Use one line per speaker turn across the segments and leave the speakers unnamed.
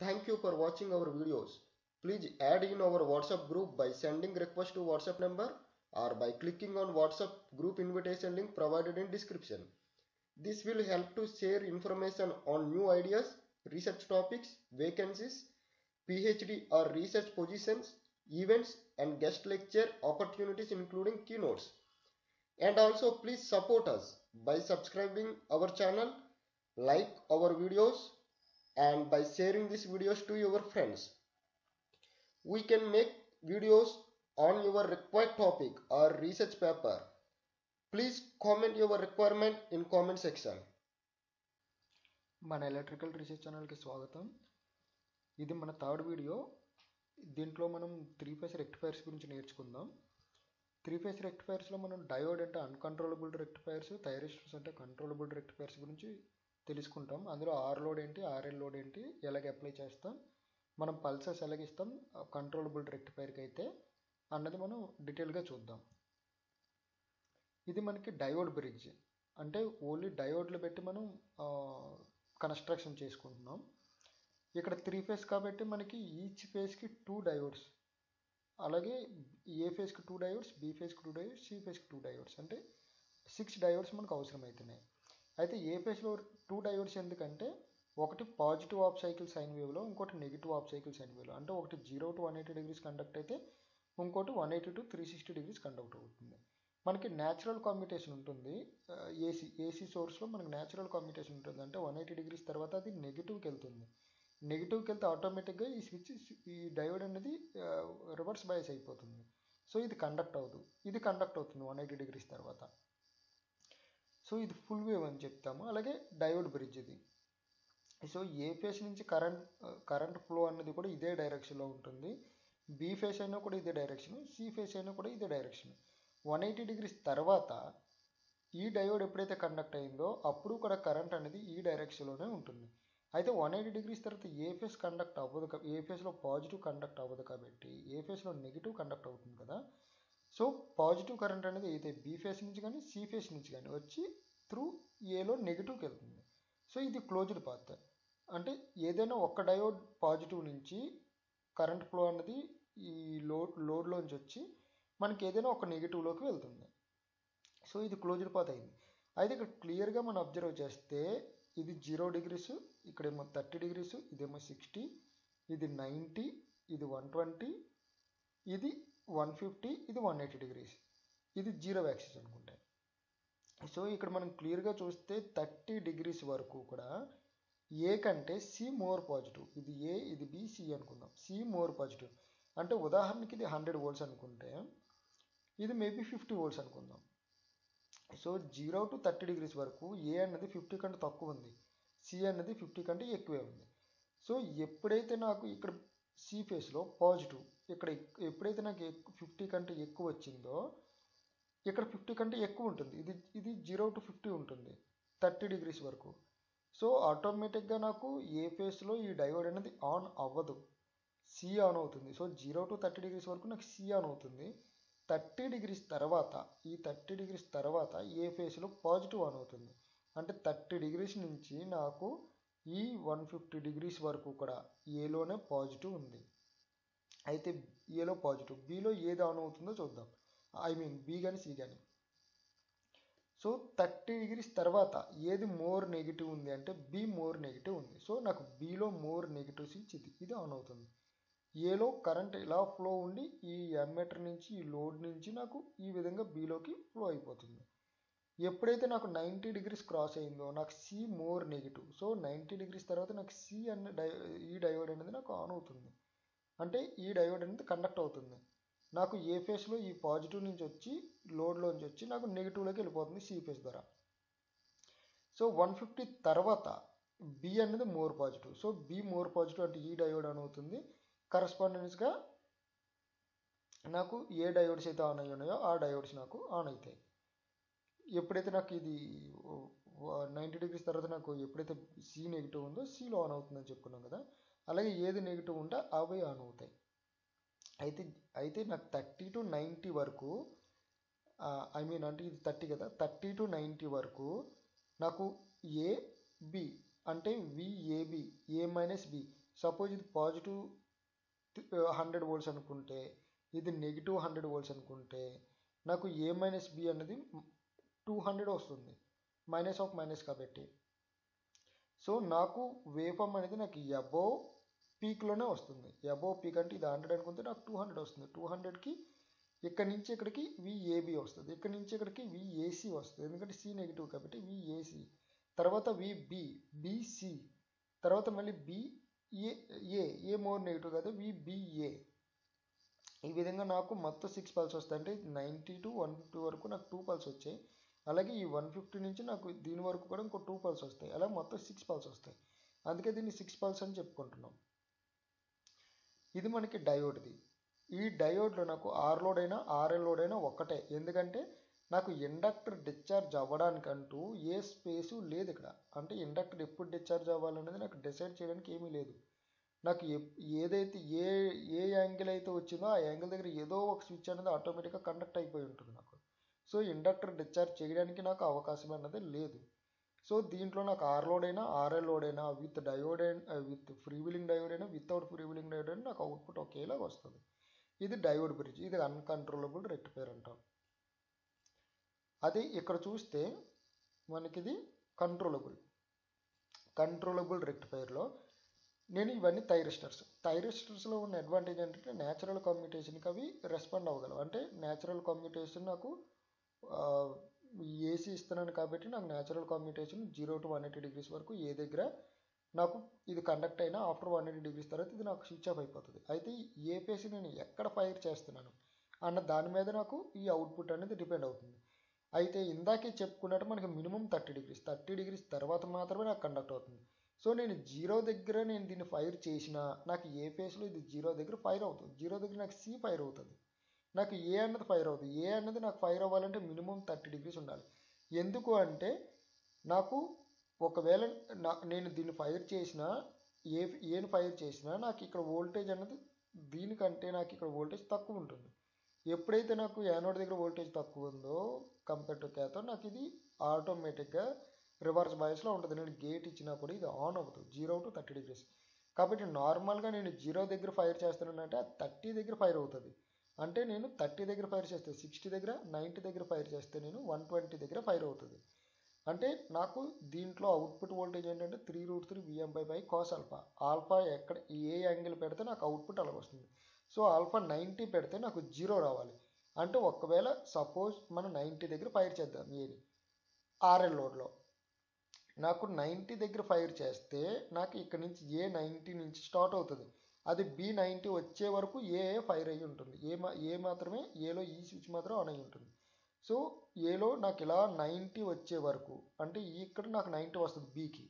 Thank you for watching our videos. Please add in our WhatsApp group by sending request to WhatsApp number or by clicking on WhatsApp group invitation link provided in description. This will help to share information on new ideas, research topics, vacancies, PhD or research positions, events and guest lecture opportunities including keynotes. And also please support us by subscribing our channel, like our videos and by sharing these videos to your friends. We can make videos on your required topic or research paper. Please comment your requirement in comment section.
మన electrical research ఛానల్కి స్వాగతం ఇది మన third video దీంట్లో మనం three phase rectifiers గురించి నేర్చుకుందాం three phase రెక్టిఫైర్స్లో మనం డయోడ్ అంటే అన్కంట్రోలబుల్ రెక్టిఫైర్స్ థైరిస్టర్స్ అంటే కంట్రోలబుల్ రెక్టిఫైర్స్ గురించి తెలుసుకుంటాం. అందులో ఆర్ లోడ్ ఏంటి ఆర్ఎల్ లోడ్ ఏంటి ఎలాగ అప్లై చేస్తాం మనం పల్సెస్ ఎలాగ ఇస్తాం కంట్రోలబుల్ రెక్టిఫైర్కి అయితే అన్నది మనం డీటెయిల్గా చూద్దాం. ఇది మనకి డయోడ్ బ్రిడ్జ్ అంటే ఓన్లీ డయోడ్లు పెట్టి మనం కన్స్ట్రక్షన్ చేసుకుంటున్నాం. ఇక్కడ త్రీ ఫేస్ కాబట్టి మనకి ఈచ్ ఫేస్కి టూ డయోడ్స్ అలాగే ఏ ఫేస్కి టూ డయోడ్స్ బి ఫేస్కి టూ డయోడ్స్ సి ఫేస్కి టూ డయోడ్స్ అంటే సిక్స్ డయోడ్స్ మనకు అవసరమవుతున్నాయి అయితే ఏ ఫేస్లో టూ డయోడ్స్ ఎందుకంటే ఒకటి పాజిటివ్ ఆఫ్ సైకిల్ సైన్ వేవ్లో ఇంకోటి నెగిటివ్ ఆఫ్ సైకిల్ సైన్ వేవ్లో అంటే ఒకటి zero to one eighty degrees conduct అయితే ఇంకోటి one eighty to three sixty degrees conduct అవుతుంది. మనకి న్యాచురల్ కాంబిటేషన్ ఉంటుంది. ఏసీ ఏసీ సోర్స్లో మనకి న్యాచురల్ కాంబిటేషన్ ఉంటుంది. అంటే వన్ ఎయిటీ డిగ్రీస్ తర్వాత అది నెగిటివ్కి వెళ్తుంది. నెగిటివ్కి వెళ్తే ఆటోమేటిక్గా ఈ స్విచ్ ఈ డయోడ్ అనేది రివర్స్ బయస్ అయిపోతుంది. సో ఇది కండక్ట్ అవ్వదు. ఇది కండక్ట్ అవుతుంది వన్ ఎయిటీ డిగ్రీస్ తర్వాత. సో ఇది ఫుల్ వేవ్ అని చెప్తాము. అలాగే డయోడ్ బ్రిడ్జ్ ఇది. సో ఏ ఫేస్ నుంచి కరెంట్ కరెంట్ ఫ్లో అన్నది కూడా ఇదే డైరెక్షన్లో ఉంటుంది. బి ఫేస్ అయినా కూడా ఇదే డైరెక్షన్ సి ఫేస్ అయినా కూడా ఇదే డైరెక్షన్. వన్ ఎయిటీ డిగ్రీస్ తర్వాత ఈ డయోడ్ ఎప్పుడైతే కండక్ట్ అయిందో అప్పుడు కూడా కరెంట్ అనేది ఈ డైరెక్షన్లోనే ఉంటుంది. అయితే వన్ ఎయిటీ డిగ్రీస్ తర్వాత ఏ ఫేస్ కండక్ట్ అవ్వదు ఏ ఫేస్లో పాజిటివ్ కండక్ట్ అవ్వదు కాబట్టి ఏ ఫేస్లో నెగిటివ్ కండక్ట్ అవుతుంది కదా సో పాజిటివ్ కరెంట్ అనేది అయితే బి ఫేస్ నుంచి కానీ సి ఫేస్ నుంచి కానీ వచ్చి త్రూ ఏలో నెగిటివ్కి వెళ్తుంది సో ఇది క్లోజ్డ్ పాత్ అంటే ఏదైనా ఒక్క డయోడ్ పాజిటివ్ నుంచి కరెంట్ ఫ్లో అనేది ఈ లోడ్ లోడ్లోంచి వచ్చి మనకి ఏదైనా ఒక నెగిటివ్లోకి వెళ్తుంది. సో ఇది క్లోజ్డ్ పాత్ అయింది. అయితే ఇక్కడ క్లియర్గా మనం అబ్జర్వ్ చేస్తే ఇది జీరో డిగ్రీస్ ఇక్కడేమో థర్టీ డిగ్రీస్ ఇదేమో సిక్స్టీ ఇది నైంటీ ఇది వన్ ట్వంటీ ఇది వన్ ఫిఫ్టీ ఇది వన్ ఎయిటీ డిగ్రీస్. ఇది జీరో యాక్సిస్ అనుకుంటే. సో ఇక్కడ మనం క్లియర్గా చూస్తే థర్టీ డిగ్రీస్ వరకు కూడా ఏ కంటే సి మోర్ పాజిటివ్. ఇది ఏ ఇది బి సి అనుకుందాం. C more positive. అంటే ఉదాహరణకి ఇది హండ్రెడ్ వోల్ట్స్ అనుకుంటే ఇది మేబీ ఫిఫ్టీ వోల్ట్స్ అనుకుందాం. So zero to thirty degrees వరకు ఏ అన్నది ఫిఫ్టీ కంటే తక్కువ ఉంది. సి అన్నది ఫిఫ్టీ కంటే ఎక్కువే ఉంది. సో ఎప్పుడైతే నాకు ఇక్కడ సి ఫేస్లో పాజిటివ్ ఇక్కడ ఎప్పుడైతే నాకు ఫిఫ్టీ కంటే ఎక్కువ వచ్చిందో ఇక్కడ ఫిఫ్టీ కంటే ఎక్కువ ఉంటుంది. ఇది ఇది జీరో టు ఫిఫ్టీ ఉంటుంది. థర్టీ డిగ్రీస్ వరకు. సో ఆటోమేటిక్గా నాకు ఏ ఫేస్లో ఈ డయోడ్ అనేది ఆన్ అవ్వదు. సి ఆన్ అవుతుంది. So zero to thirty degrees వరకు నాకు సి ఆన్ అవుతుంది. థర్టీ డిగ్రీస్ తర్వాత ఈ థర్టీ డిగ్రీస్ తర్వాత ఏ ఫేస్లో పాజిటివ్ ఆన్ అవుతుంది? అంటే థర్టీ డిగ్రీస్ నుంచి నాకు ఈ వన్ ఫిఫ్టీ డిగ్రీస్ వరకు కూడా ఏలోనే పాజిటివ్ ఉంది. అయితే ఏలో పాజిటివ్ బీలో ఏది ఆన్ అవుతుందో చూద్దాం. ఐ మీన్ బీ కానీ సి కానీ సో థర్టీ డిగ్రీస్ తర్వాత ఏది మోర్ నెగిటివ్ ఉంది అంటే బి మోర్ నెగిటివ్ ఉంది. సో నాకు బిలో మోర్ నెగిటివ్ ఇచ్చింది ఇది ఇది ఆన్ అవుతుంది. ఏలో కరెంట్ ఇలా ఫ్లో ఉండి ఈ ఎమ్మీటర్ నుంచి ఈ లోడ్ నుంచి నాకు ఈ విధంగా బిలోకి ఫ్లో అయిపోతుంది. ఎప్పుడైతే నాకు నైంటీ డిగ్రీస్ క్రాస్ అయిందో నాకు C more negative so ninety degrees తర్వాత నాకు సి అనే డై ఈ డయోడ్ అనేది నాకు ఆన్ అవుతుంది. అంటే ఈ డయోడ్ అనేది కండక్ట్ అవుతుంది. నాకు ఏ ఫేస్లో ఈ పాజిటివ్ నుంచి వచ్చి లోడ్లోంచి వచ్చి నాకు నెగిటివ్లోకి వెళ్ళిపోతుంది సి ఫేస్ ద్వారా. సో వన్ ఫిఫ్టీ తర్వాత బి అనేది more positive. So B more positive అంటే ఈ డయోడ్ ఆన్ అవుతుంది. కరస్పాండెన్స్గా నాకు ఏ డయోడ్స్ అయితే ఆన్ అయ్యి ఉన్నాయో ఆ డయోడ్స్ నాకు ఆన్ అవుతాయి. ఎప్పుడైతే నాకు ఇది నైంటీ డిగ్రీస్ తర్వాత నాకు ఎప్పుడైతే సి నెగిటివ్ ఉందో సిలో ఆన్ అవుతుందని చెప్పుకున్నాం కదా అలాగే ఏది నెగిటివ్ ఉంటే అవే ఆన్ అవుతాయి అయితే అయితే నాకు థర్టీ టు నైంటీ వరకు ఐ మీన్ అంటే ఇది థర్టీ కదా థర్టీ టు నైంటీ వరకు నాకు ఏ బి అంటే VAB A minus B suppose ఇది పాజిటివ్ హండ్రెడ్ వోల్ట్స్ అనుకుంటే ఇది నెగిటివ్ హండ్రెడ్ వోల్ట్స్ అనుకుంటే నాకు ఏ మైనస్ బి అనేది టూ హండ్రెడ్ వస్తుంది. మైనస్ ఆఫ్ మైనస్ కాబట్టి. సో నాకు వేఫమ్ అనేది నాకు అబోవ్ పీక్లోనే వస్తుంది. అబోవ్ పీక్ అంటే ఇది హండ్రెడ్ అనుకుంటే నాకు టూ హండ్రెడ్ వస్తుంది. టూ హండ్రెడ్కి ఇక్కడ నుంచి ఇక్కడికి విఏబి వస్తుంది. ఇక్కడ నుంచి ఇక్కడికి విఏసి వస్తుంది. ఎందుకంటే సి నెగిటివ్ కాబట్టి విఏసి తర్వాత విబి బిసి తర్వాత మళ్ళీ BA A A A more negative కదా విబిఏ ఈ విధంగా నాకు మొత్తం సిక్స్ పల్స్ వస్తాయి. అంటే నైంటీ టు వన్ ఫిఫ్టీ వరకు నాకు టూ పల్స్ వచ్చాయి. అలాగే ఈ వన్ ఫిఫ్టీ నుంచి నాకు దీని వరకు కూడా ఇంకో టూ పల్స్ వస్తాయి. అలా మొత్తం సిక్స్ పల్స్ వస్తాయి. అందుకే దీన్ని సిక్స్ పల్స్ అని చెప్పుకుంటున్నాం. ఇది మనకి డయోడ్ది ఈ డయోడ్లో నాకు ఆర్ లోడ్ అయినా ఆర్ఎల్ లోడ్ అయినా ఒక్కటే. ఎందుకంటే నాకు ఇండక్టర్ డిశ్చార్జ్ అవ్వడానికంటూ ఏ స్పేసు లేదు ఇక్కడ. అంటే ఇండక్టర్ ఎప్పుడు డిశ్చార్జ్ అవ్వాలనేది నాకు డిసైడ్ చేయడానికి ఏమీ లేదు. నాకు ఏదైతే ఏ ఏ యాంగిల్ అయితే వచ్చిందో ఆ యాంగిల్ దగ్గర ఏదో ఒక స్విచ్ అనేది ఆటోమేటిక్గా కండక్ట్ అయిపోయి ఉంటుంది నాకు. సో ఇండక్టర్ డిశ్చార్జ్ చేయడానికి నాకు అవకాశం అన్నది లేదు. సో దీంట్లో నాకు ఆర్ లోడ్ అయినా ఆర్ఎల్ లోడ్ అయినా with diode with free wheeling diode అయినా వితౌట్ ఫ్రీ వీలింగ్ డయోడ్ అయినా నాకు అవుట్పుట్ ఒకేలాగా వస్తుంది. ఇది డయోడ్ బ్రిడ్జ్ ఇది అన్కంట్రోలబుల్ రెక్టిఫైర్ అంటాం. అది ఇక్కడ చూస్తే మనకిది కంట్రోలబుల్ కంట్రోలబుల్ రెక్టిఫైర్లో నేను ఇవన్నీ థైరిస్టర్స్ థైరిస్టర్స్లో ఉన్న అడ్వాంటేజ్ ఏంటంటే న్యాచురల్ కమ్యూటేషన్కి అవి రెస్పాండ్ అవ్వగలవు. అంటే న్యాచురల్ కమ్యూటేషన్ నాకు uh, ఏసీ ఇస్తున్నాను కాబట్టి నాకు natural commutation zero to one eighty degrees వరకు ఏ దగ్గర నాకు ఇది కండక్ట్ అయినా ఆఫ్టర్ వన్ ఎయిటీ డిగ్రీస్ తర్వాత ఇది నాకు స్విచ్ ఆఫ్ అయిపోతుంది. అయితే ఏ పేసి నేను ఎక్కడ ఫైర్ చేస్తున్నాను అన్న దాని మీద నాకు ఈ అవుట్పుట్ అనేది డిపెండ్ అవుతుంది. అయితే ఇందాకే చెప్పుకున్నట్టు మనకి minimum thirty degrees thirty degrees తర్వాత మాత్రమే నాకు కండక్ట్ అవుతుంది. సో నేను జీరో దగ్గర నేను దీన్ని ఫైర్ చేసినా నాకు ఏ ఫేస్లో ఇది జీరో దగ్గర ఫైర్ అవుతుంది. జీరో దగ్గర నాకు సి ఫైర్ అవుతుంది. నాకు ఏ అన్నది ఫైర్ అవుతుంది. ఏ అన్నది నాకు ఫైర్ అవ్వాలంటే మినిమం థర్టీ డిగ్రీస్ ఉండాలి. ఎందుకు అంటే నాకు ఒకవేళ నా నేను దీన్ని ఫైర్ చేసినా ఏ ఏను ఫైర్ చేసినా నాకు ఇక్కడ వోల్టేజ్ అన్నది దీనికంటే నాకు ఇక్కడ వోల్టేజ్ తక్కువ ఉంటుంది. ఎప్పుడైతే నాకు యానోడ్ దగ్గర వోల్టేజ్ తక్కువ ఉందో కంపేర్ టు క్యాథోడ్ నాకు ఇది ఆటోమేటిక్గా రివర్స్ బాయస్లో ఉంటుంది. నేను గేట్ ఇచ్చినా కూడా ఇది ఆన్ అవుతుంది జీరో టు థర్టీ డిగ్రీస్ కాబట్టి నార్మల్గా నేను జీరో దగ్గర ఫైర్ చేస్తున్నానంటే థర్టీ దగ్గర ఫైర్ అవుతుంది. అంటే నేను థర్టీ దగ్గర ఫైర్ చేస్తే సిక్స్టీ దగ్గర నైంటీ దగ్గర ఫైర్ చేస్తే నేను వన్ ట్వంటీ దగ్గర ఫైర్ అవుతుంది. అంటే నాకు దీంట్లో అవుట్పుట్ వోల్టేజ్ ఏంటంటే three root three VM by by cos alpha alpha ఎక్కడ ఏ యాంగిల్ పెడితే నాకు అవుట్పుట్ అలాగ వస్తుంది. సో ఆల్ఫా నైంటీ పెడితే నాకు జీరో రావాలి. అంటే ఒకవేళ సపోజ్ మనం నైంటీ దగ్గర ఫైర్ చేద్దాం ఏది? ఆర్ఎల్ లోడ్లో. నాకు నైంటీ దగ్గర ఫైర్ చేస్తే నాకు ఇక్కడ నుంచి ఏ నైంటీ నుంచి స్టార్ట్ అవుతుంది? అది బి నైంటీ వచ్చే వరకు ఏ ఫైర్ అయ్యి ఉంటుంది. ఏ మా ఏ మాత్రమే ఏలో ఈ స్విచ్ మాత్రం ఆన్ అయ్యి ఉంటుంది. సో ఏలో నాకు ఇలా నైంటీ వచ్చే వరకు అంటే ఇక్కడ నాకు నైంటీ వస్తుంది బీకి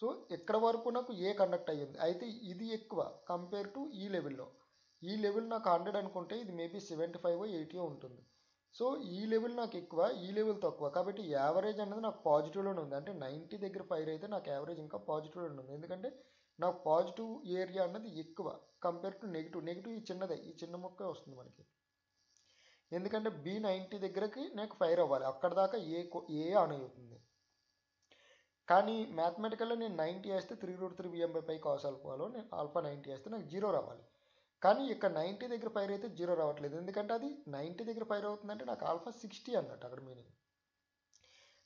సో ఇక్కడ వరకు నాకు ఏ కండక్ట్ అయ్యింది? అయితే ఇది ఎక్కువ కంపేర్ టు ఈ లెవెల్లో ఈ లెవెల్ నాకు హండ్రెడ్ అనుకుంటే ఇది మేబీ సెవెంటీ ఫైవ్ ఎయిటీ ఉంటుంది. సో ఈ లెవెల్ నాకు ఎక్కువ e ఈ లెవెల్ తక్కువ. కాబట్టి యావరేజ్ అనేది నాకు పాజిటివ్లోనే ఉంది. అంటే నైంటీ దగ్గర ఫైర్ అయితే నాకు యావరేజ్ ఇంకా పాజిటివ్లోనే ఉంది. ఎందుకంటే నాకు పాజిటివ్ ఏరియా అన్నది ఎక్కువ. కంపేర్ టు నెగిటివ్ నెగిటివ్ ఈ చిన్నదే. ఈ చిన్న మొక్క వస్తుంది మనకి. ఎందుకంటే బి నైంటీ దగ్గరకి నాకు ఫైర్ అవ్వాలి. అక్కడ దాకా ఏ ఏ ఆన్ అవుతుంది. కానీ మ్యాథమెటికల్లో నేను నైంటీ వేస్తే three root three VM by pi cos ఆల్ఫాలో నేను ఆల్ఫా నైంటీ వేస్తే నాకు జీరో రావాలి. కానీ ఇక్కడ నైంటీ దగ్గర ఫైర్ అయితే జీరో రావట్లేదు. ఎందుకంటే అది నైంటీ దగ్గర ఫైర్ అవుతుందంటే నాకు ఆల్ఫా సిక్స్టీ అన్నట్టు అక్కడ మీనింగ్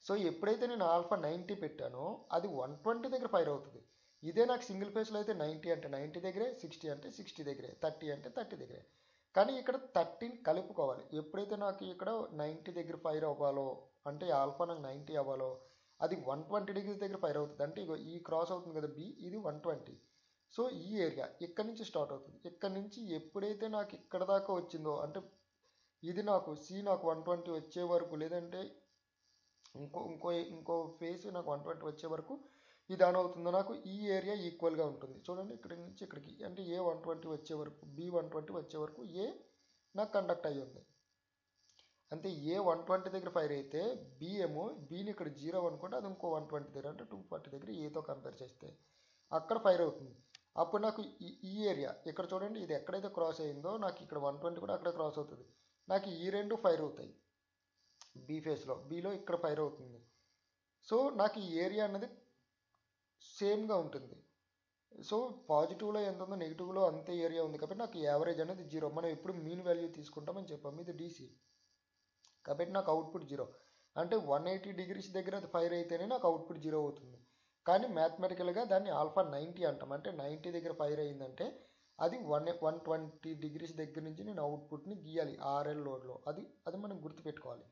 సో ఎప్పుడైతే నేను ఆల్ఫా నైంటీ పెట్టానో అది వన్ ట్వంటీ దగ్గర ఫైర్ అవుతుంది. ఇదే నాకు సింగిల్ ఫేస్లో అయితే నైంటీ అంటే నైంటీ దగ్గరే సిక్స్టీ అంటే సిక్స్టీ దగ్గరే థర్టీ అంటే థర్టీ దగ్గరే. కానీ ఇక్కడ థర్టీని కలుపుకోవాలి. ఎప్పుడైతే నాకు ఇక్కడ నైంటీ దగ్గర ఫైర్ అవ్వాలో అంటే ఆల్ఫా నాకు నైంటీ అవ్వాలో అది వన్ ట్వంటీ డిగ్రీస్ దగ్గర ఫైర్ అవుతుంది. అంటే ఇగో ఈ క్రాస్ అవుతుంది కదా బి ఇది వన్ ట్వంటీ. సో ఈ ఏరియా ఇక్కడ నుంచి స్టార్ట్ అవుతుంది. ఇక్కడ నుంచి ఎప్పుడైతే నాకు ఇక్కడ దాకా వచ్చిందో అంటే ఇది నాకు సి నాకు వన్ ట్వంటీ వచ్చే వరకు లేదంటే ఇంకో ఇంకో ఇంకో ఫేస్ నాకు వన్ ట్వంటీ వచ్చే వరకు ఇది ఆన్ అవుతుందో నాకు ఈ ఏరియా ఈక్వల్గా ఉంటుంది. చూడండి ఇక్కడి నుంచి ఇక్కడికి. అంటే ఏ వన్ ట్వంటీ వచ్చే వరకు బి వన్ ట్వంటీ వచ్చే వరకు ఏ నాకు కండక్ట్ అయ్యి ఉంది. అంతే ఏ వన్ ట్వంటీ దగ్గర ఫైర్ అయితే బి ఏమో బీని ఇక్కడ జీరో అనుకుంటే అది ఇంకో వన్ ట్వంటీ దగ్గర అంటే టూ ఫార్టీ దగ్గర ఏతో కంపేర్ చేస్తే అక్కడ ఫైర్ అవుతుంది. అప్పుడు నాకు ఈ ఈ ఏరియా ఇక్కడ చూడండి ఇది ఎక్కడైతే క్రాస్ అయిందో నాకు ఇక్కడ వన్ ట్వంటీ కూడా అక్కడ క్రాస్ అవుతుంది. నాకు ఈ రెండు ఫైర్ అవుతాయి. బీ ఫేస్లో బీలో ఇక్కడ ఫైర్ అవుతుంది. సో నాకు ఈ ఏరియా అన్నది సేమ్గా ఉంటుంది. సో పాజిటివ్లో ఎంత ఉందో నెగిటివ్లో అంతే ఏరియా ఉంది. కాబట్టి నాకు యావరేజ్ అనేది జీరో. మనం ఎప్పుడు మీన్ వాల్యూ తీసుకుంటామని చెప్పాము ఇది డీసీ కాబట్టి నాకు అవుట్పుట్ జీరో. అంటే వన్ ఎయిటీ డిగ్రీస్ దగ్గర అది ఫైర్ అయితేనే నాకు అవుట్పుట్ జీరో అవుతుంది. కానీ మ్యాథమెటికల్గా దాన్ని ఆల్ఫా నైంటీ అంటాం. అంటే నైంటీ దగ్గర ఫైర్ అయిందంటే అది వన్ వన్ ట్వంటీ డిగ్రీస్ దగ్గర నుంచి నేను అవుట్పుట్ని గీయాలి. ఆర్ఎల్ లోడ్లో. అది అది మనం గుర్తుపెట్టుకోవాలి.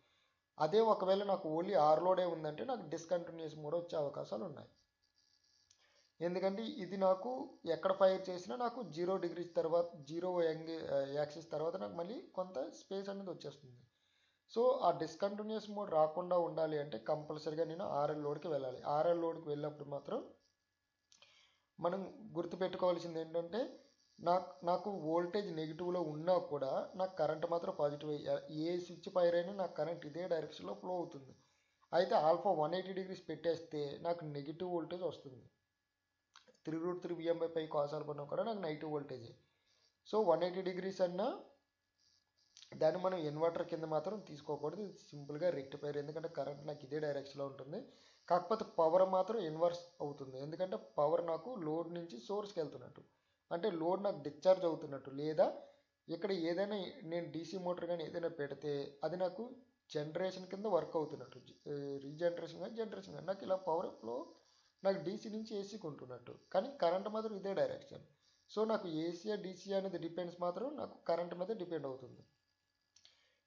అదే ఒకవేళ నాకు ఓన్లీ ఆర్ లోడే ఉందంటే నాకు డిస్కంటిన్యూస్ మోడ్ వచ్చే అవకాశాలు ఉన్నాయి. ఎందుకంటే ఇది నాకు ఎక్కడ ఫైర్ చేసినా నాకు జీరో డిగ్రీస్ తర్వాత జీరో యాంగి యాక్సిస్ తర్వాత నాకు మళ్ళీ కొంత స్పేస్ అనేది వచ్చేస్తుంది. సో ఆ డిస్కంటిన్యూస్ మోడ్ రాకుండా ఉండాలి అంటే కంపల్సరీగా నేను ఆర్ఎల్ లోడ్కి వెళ్ళాలి. ఆర్ఎల్ లోడ్కి వెళ్ళినప్పుడు మాత్రం మనం గుర్తుపెట్టుకోవాల్సింది ఏంటంటే నాకు నాకు వోల్టేజ్ నెగిటివ్లో ఉన్నా కూడా నాకు కరెంట్ మాత్రం పాజిటివ్ ఏ స్విచ్ ఫైర్ అయినా నాకు కరెంట్ ఇదే డైరెక్షన్లో ఫ్లో అవుతుంది. అయితే ఆల్ఫా వన్ ఎయిటీ డిగ్రీస్ పెట్టేస్తే నాకు నెగిటివ్ వోల్టేజ్ వస్తుంది. Three root three VM by pi cos alpha కూడా నాకు negative voltage. So one eighty degrees అన్నా దాన్ని మనం ఇన్వర్టర్ కింద మాత్రం తీసుకోకూడదు. ఇది సింపుల్గా రెక్టిఫైర్ ఎందుకంటే కరెంట్ నాకు ఇదే డైరెక్షన్లో ఉంటుంది. కాకపోతే పవర్ మాత్రం ఇన్వర్స్ అవుతుంది. ఎందుకంటే పవర్ నాకు లోడ్ నుంచి సోర్స్కి వెళ్తున్నట్టు. అంటే లోడ్ నాకు డిశ్చార్జ్ అవుతున్నట్టు. లేదా ఇక్కడ ఏదైనా నేను డీసీ మోటార్ కానీ ఏదైనా పెడితే అది నాకు జనరేషన్ కింద వర్క్ అవుతున్నట్టు. రీజనరేషన్ కానీ జనరేషన్ కానీ. నాకు ఇలా పవర్ ఫ్లో నాకు డీసీ నుంచి ఏసీ కొంటున్నట్టు. కానీ కరెంట్ మాత్రం ఇదే డైరెక్షన్ సో నాకు ఏసీ డీసీ అనేది డిపెండ్స్ మాత్రం నాకు కరెంట్ మీద డిపెండ్ అవుతుంది.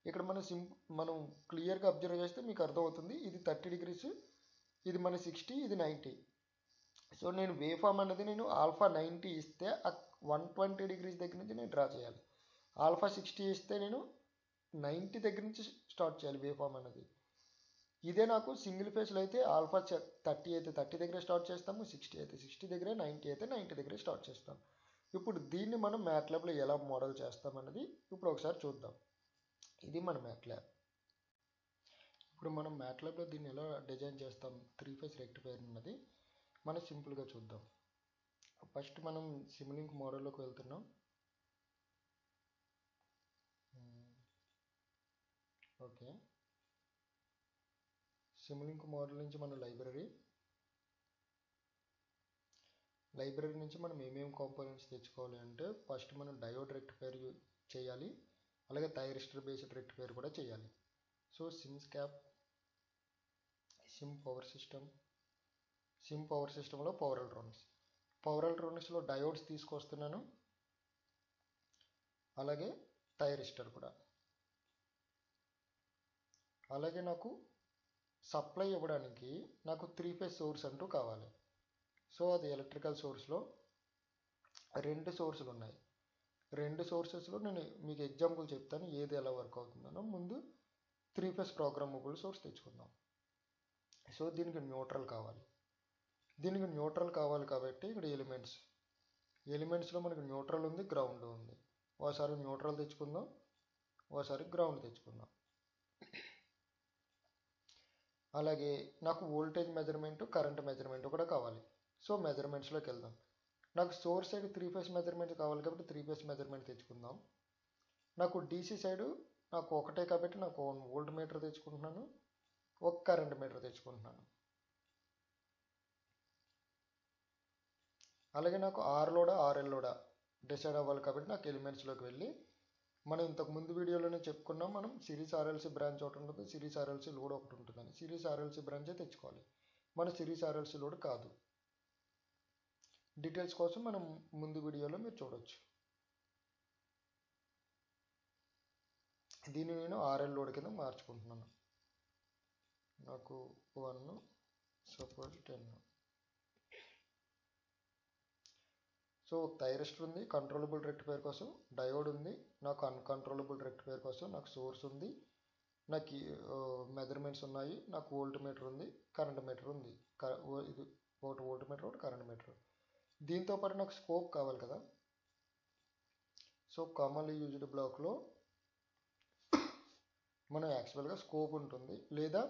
ఇక్కడ మనం సిం మనం క్లియర్గా అబ్జర్వ్ చేస్తే మీకు అర్థమవుతుంది. ఇది థర్టీ డిగ్రీస్ ఇది మన సిక్స్టీ ఇది నైంటీ సో నేను వేఫామ్ అనేది నేను ఆల్ఫా నైంటీ ఇస్తే వన్ ట్వంటీ డిగ్రీస్ దగ్గర నుంచి నేను డ్రా చేయాలి. ఆల్ఫా సిక్స్టీ ఇస్తే నేను నైంటీ దగ్గర నుంచి స్టార్ట్ చేయాలి వేఫామ్ అనేది. ఇదే నాకు సింగిల్ ఫేస్లో అయితే ఆల్ఫా థర్టీ అయితే థర్టీ దగ్గర స్టార్ట్ చేస్తాము సిక్స్టీ అయితే సిక్స్టీ దగ్గరే నైంటీ అయితే నైంటీ దగ్గర స్టార్ట్ చేస్తాం. ఇప్పుడు దీన్ని మనం మ్యాట్లాబ్లో ఎలా మోడల్ చేస్తామన్నది ఇప్పుడు ఒకసారి చూద్దాం. ఇది మన మ్యాట్లాబ్ ఇప్పుడు మనం మ్యాట్లాబ్లో దీన్ని ఎలా డిజైన్ చేస్తాం త్రీ ఫేస్ రెక్టిఫైర్ ఉన్నది మనం సింపుల్గా చూద్దాం. ఫస్ట్ మనం సిమ్లింక్ మోడల్లోకి వెళ్తున్నాం. ఓకే. సిమ్లింక్ మోడల్ నుంచి మన లైబ్రరీ. లైబ్రరీ నుంచి మనం ఏమేమి కాంపోనెంట్స్ తెచ్చుకోవాలి అంటే ఫస్ట్ మనం డయోడ్ రెక్టిఫైర్ చేయాలి. అలాగే థైరిస్టర్ బేస్డ్ రెక్టిఫైర్ కూడా చేయాలి. So sims cap sim power system sim power సిస్టంలో పవర్ ఎలక్ట్రానిక్స్ పవర్ ఎలక్ట్రానిక్స్లో డయోడ్స్ తీసుకొస్తున్నాను. అలాగే థైరిస్టర్ కూడా. అలాగే నాకు సప్లై ఇవ్వడానికి నాకు త్రీ ఫేజ్ సోర్స్ అంటూ కావాలి. సో అది ఎలక్ట్రికల్ సోర్స్లో రెండు సోర్సులు ఉన్నాయి. రెండు సోర్సెస్లో నేను మీకు ఎగ్జాంపుల్ చెప్తాను ఏది ఎలా వర్క్ అవుతుందనో. ముందు త్రీ ఫేజ్ ప్రోగ్రామబుల్ సోర్స్ తెచ్చుకుందాం. సో దీనికి న్యూట్రల్ కావాలి. దీనికి న్యూట్రల్ కావాలి కాబట్టి ఇక్కడ ఎలిమెంట్స్. ఎలిమెంట్స్లో మనకి న్యూట్రల్ ఉంది గ్రౌండ్ ఉంది. ఒకసారి న్యూట్రల్ తెచ్చుకుందాం ఒకసారి గ్రౌండ్ తెచ్చుకుందాం. అలాగే నాకు వోల్టేజ్ మెజర్మెంట్ కరెంట్ మెజర్మెంట్ కూడా కావాలి. సో మెజర్మెంట్స్లోకి వెళ్దాం. నాకు source side three phase measurement కావాలి కాబట్టి త్రీ ఫేస్ మెజర్మెంట్ తెచ్చుకుందాం. నాకు డీసీ సైడ్ నాకు ఒకటే కాబట్టి నాకు వన్ వోల్ట్ మీటర్ తెచ్చుకుంటున్నాను. ఒక కరెంట్ మీటర్ తెచ్చుకుంటున్నాను. అలాగే నాకు ఆర్ లోడా ఆర్ఎల్ లోడా డిసైడ్ అవ్వాలి కాబట్టి నాకు ఎలిమెంట్స్లోకి వెళ్ళి మనం ఇంతకు ముందు వీడియోలోనే చెప్పుకున్నాం మనం సిరీస్ ఆర్ఎల్సీ బ్రాంచ్ ఒకటి ఉంటుంది సిరీస్ ఆర్ఎల్సీ లోడ్ ఒకటి ఉంటుందని. సిరీస్ ఆర్ఎల్సీ బ్రాంచే తెచ్చుకోవాలి. మన సిరీస్ ఆర్ఎల్సీ లోడ్ కాదు. డీటెయిల్స్ కోసం మనం ముందు వీడియోలో మీరు చూడొచ్చు. దీన్ని నేను ఆర్ఎల్ లోడ్ కింద మార్చుకుంటున్నాను. నాకు one suppose ten. So thyristor ఉంది కంట్రోలబుల్ రెక్టిఫైర్ కోసం. డయోడ్ ఉంది నాకు అన్కంట్రోలబుల్ రెక్టిఫైర్ కోసం. నాకు సోర్స్ ఉంది నాకు మెజర్మెంట్స్ ఉన్నాయి నాకు వోల్ట్ మీటర్ ఉంది కరెంట్ మీటర్ ఉంది. ఇది ఒకటి వోల్ట్ మీటర్ ఒకటి కరెంట్ మీటర్ దీంతో పాటు నాకు స్కోప్ కావాలి కదా. సో కామన్లీ యూజ్డ్ బ్లాక్లో మనం యాక్చువల్గా స్కోప్ ఉంటుంది. లేదా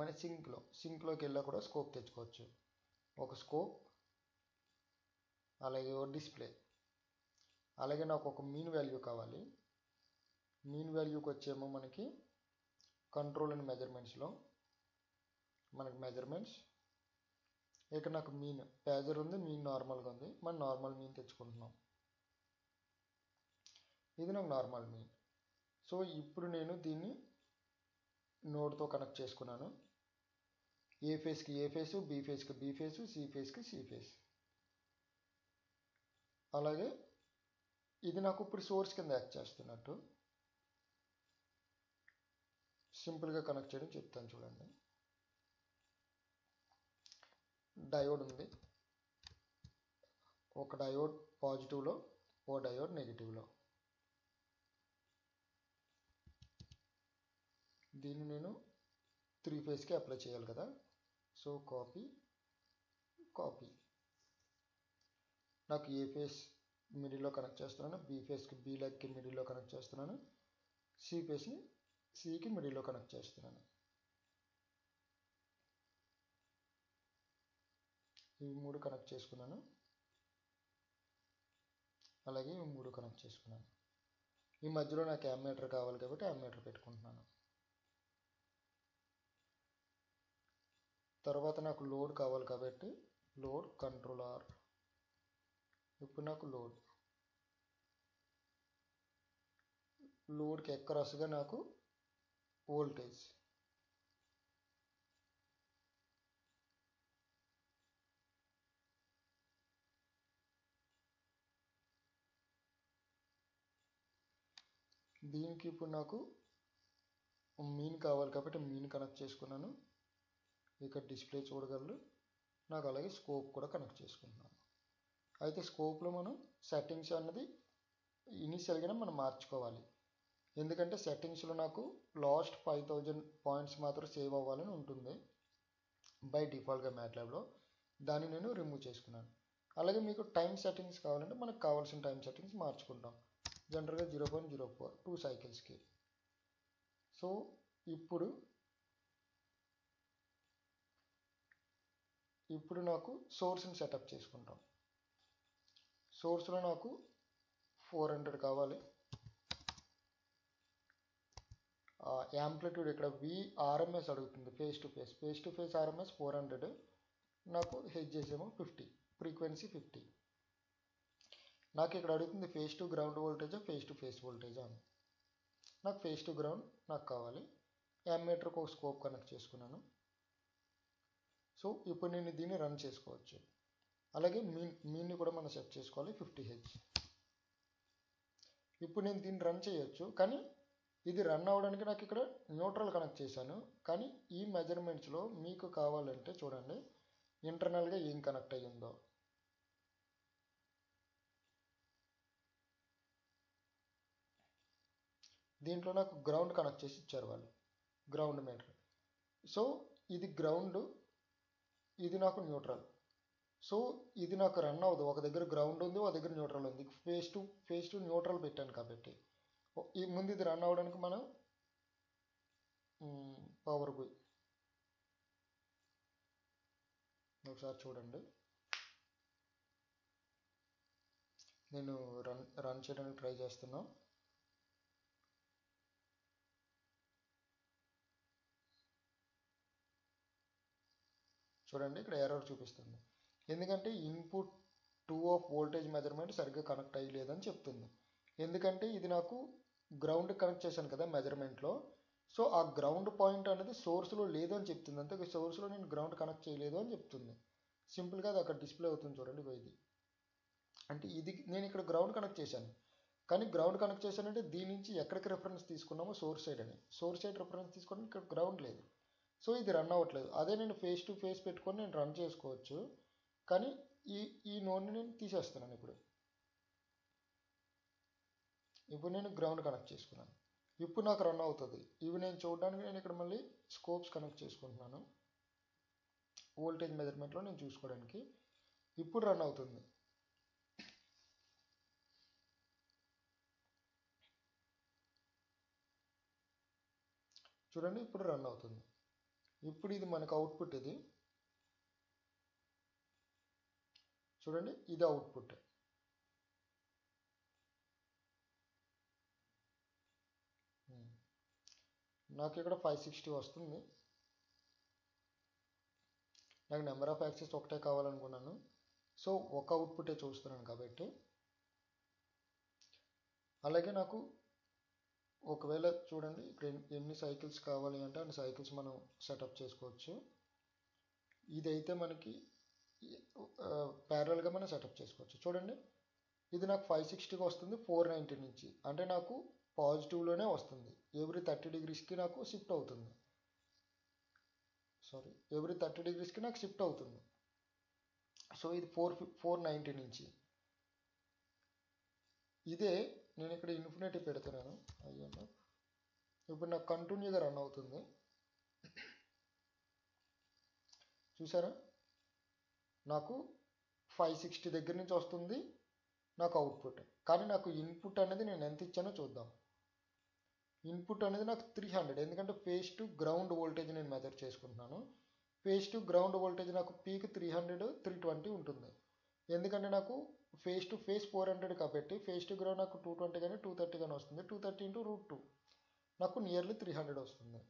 మన సింక్లో సింక్లోకి వెళ్ళా కూడా స్కోప్ తెచ్చుకోవచ్చు. ఒక స్కోప్ అలాగే ఓ డిస్ప్లే అలాగే నాకు ఒక మీన్ వాల్యూ కావాలి. మీన్ వాల్యూకి వచ్చేమో మనకి కంట్రోల్ అండ్ మెజర్మెంట్స్లో మనకి మెజర్మెంట్స్ ఇక నాకు మీన్ పేజర్ ఉంది మీన్ నార్మల్గా ఉంది. మనం నార్మల్ మీన్ తెచ్చుకుంటున్నాం. ఇది నాకు నార్మల్ మీన్ సో ఇప్పుడు నేను దీన్ని నోడ్తో కనెక్ట్ చేసుకున్నాను. ఏ ఫేస్కి ఏ ఫేసు బీ ఫేస్కి బీ ఫేసు సి ఫేస్కి సి ఫేస్ అలాగే ఇది నాకు ఇప్పుడు సోర్స్ కింద యాక్ట్ చేస్తున్నట్టు. సింపుల్గా కనెక్ట్ చేయడం చెప్తాను చూడండి. డయోడ్ ఉంది. ఒక డయోడ్ పాజిటివ్లో ఓ డయోడ్ నెగిటివ్లో దీన్ని నేను త్రీ ఫేస్కి అప్లై చేయాలి కదా. సో కాపీ కాపీ నాకు ఏ ఫేస్ మిడిల్లో కనెక్ట్ చేస్తున్నాను బి ఫేస్కి బి లెగ్కి మిడిల్లో కనెక్ట్ చేస్తున్నాను సి ఫేస్ని సికి మిడిల్లో కనెక్ట్ చేస్తున్నాను. ఇవి మూడు కనెక్ట్ చేసుకున్నాను. అలాగే ఇవి మూడు కనెక్ట్ చేసుకున్నాను. ఈ మధ్యలో నాకు అమ్మీటర్ కావాలి కాబట్టి అమ్మీటర్ పెట్టుకుంటున్నాను. తర్వాత నాకు లోడ్ కావాలి కాబట్టి లోడ్ కంట్రోల్ ఆర్. ఇప్పుడు నాకు లోడ్. లోడ్కి ఎక్కరస్గా నాకు వోల్టేజ్. దీనికి ఇప్పుడు నాకు మీన్ కావాలి కాబట్టి మీన్ కనెక్ట్ చేసుకున్నాను. ఇక్కడ డిస్ప్లే చూడగలరు. నాకు అలాగే స్కోప్ కూడా కనెక్ట్ చేసుకుంటున్నాను. అయితే స్కోప్లో మనం సెట్టింగ్స్ అన్నది ఇనీషియల్గానే మనం మార్చుకోవాలి. ఎందుకంటే సెట్టింగ్స్లో నాకు లాస్ట్ ఫైవ్ థౌజండ్ పాయింట్స్ మాత్రం సేవ్ అవ్వాలని ఉంటుంది. బై డిఫాల్ట్గా మ్యాట్లాబ్లో దాన్ని నేను రిమూవ్ చేసుకున్నాను. అలాగే మీకు టైం సెట్టింగ్స్ కావాలంటే మనకు కావాల్సిన టైం సెట్టింగ్స్ మార్చుకుంటాం. జనరల్గా zero point zero four two సైకిల్స్కి. So ఇప్పుడు ఇప్పుడు నాకు సోర్స్ని సెటప్ చేసుకుంటాం. సోర్స్లో నాకు ఫోర్ హండ్రెడ్ కావాలి. యాంప్లిట్యూడ్ ఇక్కడ విఆర్ఎంఎస్ అడుగుతుంది. Phase to phase phase to phase RMS four hundred. నాకు హెచ్జెస్ ఏమో ఫిఫ్టీ. Frequency fifty. నాకు ఇక్కడ అడుగుతుంది ఫేస్ టు గ్రౌండ్ వోల్టేజా ఫేస్ టు ఫేస్ వోల్టేజా అని. నాకు ఫేస్ టు గ్రౌండ్ నాకు కావాలి. యామ్మీటర్కి ఒక స్కోప్ కనెక్ట్ చేసుకున్నాను. సో ఇప్పుడు నేను దీన్ని రన్ చేసుకోవచ్చు. అలాగే మీన్ మీన్ని కూడా మనం సెట్ చేసుకోవాలి ఫిఫ్టీ హెచ్. ఇప్పుడు నేను దీన్ని రన్ చేయొచ్చు కానీ ఇది రన్ అవ్వడానికి నాకు ఇక్కడ న్యూట్రల్ కనెక్ట్ చేశాను కానీ ఈ మెజర్మెంట్స్లో మీకు కావాలంటే చూడండి ఇంటర్నల్గా ఏం కనెక్ట్ అయ్యిందో. దీంట్లో నాకు గ్రౌండ్ కనెక్ట్ చేసి ఇచ్చారు వాళ్ళు గ్రౌండ్ మీటర్. సో ఇది గ్రౌండ్ ఇది నాకు న్యూట్రల్. సో ఇది నాకు రన్ అవ్వదు. ఒక దగ్గర గ్రౌండ్ ఉంది ఒక దగ్గర న్యూట్రల్ ఉంది. Phase to phase to neutral పెట్టాను కాబట్టి. ఈ ముందు ఇది రన్ అవ్వడానికి మనం పవర్ బై ఒకసారి చూడండి. నేను రన్ రన్ చేయడానికి ట్రై చేస్తున్నా. చూడండి ఇక్కడ ఎర్రర్ చూపిస్తుంది. ఎందుకంటే input two of voltage measurement సరిగ్గా కనెక్ట్ అయ్యలేదని చెప్తుంది. ఎందుకంటే ఇది నాకు గ్రౌండ్ కనెక్ట్ చేశాను కదా మెజర్మెంట్లో సో ఆ గ్రౌండ్ పాయింట్ అనేది సోర్స్లో లేదు అని చెప్తుంది. అంతే సోర్స్లో నేను గ్రౌండ్ కనెక్ట్ చేయలేదు అని చెప్తుంది. సింపుల్గా అది అక్కడ డిస్ప్లే అవుతుంది చూడండి ఇది. అంటే ఇది నేను ఇక్కడ గ్రౌండ్ కనెక్ట్ చేశాను. కానీ గ్రౌండ్ కనెక్ట్ చేశానంటే దీని నుంచి ఎక్కడికి రిఫరెన్స్ తీసుకున్నామో సోర్స్ సైడ్ అని. సోర్స్ సైడ్ రిఫరెన్స్ తీసుకోవడానికి ఇక్కడ గ్రౌండ్ లేదు. సో ఇది రన్ అవ్వట్లేదు. అదే నేను ఫేస్ టు ఫేస్ పెట్టుకొని నేను రన్ చేసుకోవచ్చు. కానీ ఈ ఈ నోడ్ని నేను తీసేస్తున్నాను ఇప్పుడు. ఇప్పుడు నేను గ్రౌండ్ కనెక్ట్ చేసుకున్నాను. ఇప్పుడు నాకు రన్ అవుతుంది. ఇవి నేను చూడడానికి నేను ఇక్కడ మళ్ళీ స్కోప్స్ కనెక్ట్ చేసుకుంటున్నాను. వోల్టేజ్ మెజర్మెంట్లో నేను చూసుకోవడానికి. ఇప్పుడు రన్ అవుతుంది. చూడండి ఇప్పుడు రన్ అవుతుంది. ఇప్పుడు ఇది మనకు అవుట్పుట్ ఇది. చూడండి ఇది అవుట్పుట్ hmm. నాకు ఇక్కడ ఫైవ్ సిక్స్టీ వస్తుంది. నాకు నెంబర్ ఆఫ్ యాక్సెస్ ఒకటే కావాలనుకున్నాను. సో ఒక అవుట్పుటే చూస్తున్నాను కాబట్టి. అలాగే నాకు ఒకవేళ చూడండి ఇక్కడ ఎన్ని- సైకిల్స్ కావాలి అంటే అన్ని సైకిల్స్ మనం సెటప్ చేసుకోవచ్చు. ఇదైతే మనకి ప్యారల్గా మనం సెటప్ చేసుకోవచ్చు. చూడండి. ఇది నాకు ఫైవ్ సిక్స్టీకి వస్తుంది ఫోర్ నైంటీ నుంచి. అంటే నాకు పాజిటివ్లోనే వస్తుంది. ఎవ్రీ థర్టీ డిగ్రీస్కి నాకు షిఫ్ట్ అవుతుంది. సారీ ఎవ్రీ థర్టీ డిగ్రీస్కి నాకు షిఫ్ట్ అవుతుంది. సో ఇది ఫోర్ ఫోర్ నైంటీ నుంచి. ఇదే నేను ఇక్కడ ఇన్ఫినిటీ పెడుతున్నాను. అయ్యా ఇప్పుడు నాకు కంటిన్యూగా రన్ అవుతుంది. చూసారా? నాకు ఫైవ్ సిక్స్టీ దగ్గర నుంచి వస్తుంది నాకు అవుట్పుట్ కానీ నాకు ఇన్పుట్ అనేది నేను ఎంత ఇచ్చానో చూద్దాం. ఇన్పుట్ అనేది నాకు త్రీ హండ్రెడ్ ఎందుకంటే ఫేస్ టు గ్రౌండ్ వోల్టేజ్ నేను మెజర్ చేసుకుంటున్నాను. ఫేస్ టు గ్రౌండ్ వోల్టేజ్ నాకు peak three hundred three twenty ఉంటుంది. ఎందుకంటే నాకు phase to phase four hundred కాబట్టి ఫేస్ టు గ్రౌండ్ నాకు టూ ట్వంటీ కానీ టూ థర్టీ కానీ వస్తుంది. Two thirty into root two నాకు నియర్లీ త్రీ హండ్రెడ్ వస్తుంది.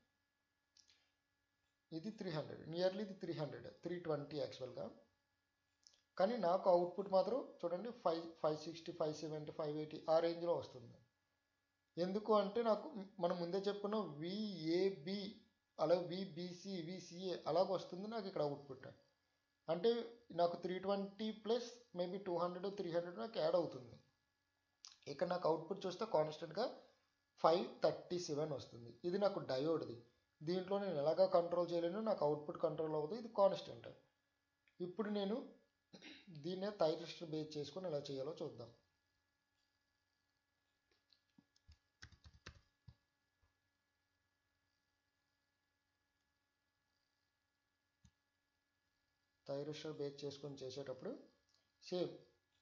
ఇది త్రీ హండ్రెడ్ నియర్లీ ఇది త్రీ హండ్రెడ్ త్రీ ట్వంటీ యాక్చువల్గా కానీ నాకు అవుట్పుట్ మాత్రం చూడండి five five sixty five seventy five eighty ఆ రేంజ్లో వస్తుంది. ఎందుకు అంటే నాకు మనం ముందే చెప్పుకున్న విఏబి అలాగే విబిసి విసిఏ అలాగ వస్తుంది నాకు ఇక్కడ అవుట్పుట్ అంటే నాకు three twenty plus maybe two hundred three hundred నాకు యాడ్ అవుతుంది. ఇక్కడ నాకు అవుట్పుట్ చూస్తే కాన్స్టెంట్గా ఫైవ్ థర్టీ సెవెన్ వస్తుంది. ఇది నాకు డయోడ్ది దీంట్లో నేను ఎలాగా కంట్రోల్ చేయలేను నాకు అవుట్పుట్ కంట్రోల్ అవుతుంది ఇది కాన్స్టెంట్ ఇప్పుడు నేను దీన్నే థైరిస్టర్ బేస్ చేసుకొని ఎలా చేయాలో చూద్దాం. థైరిస్టర్ బేస్ చేసుకొని చేసేటప్పుడు సేమ్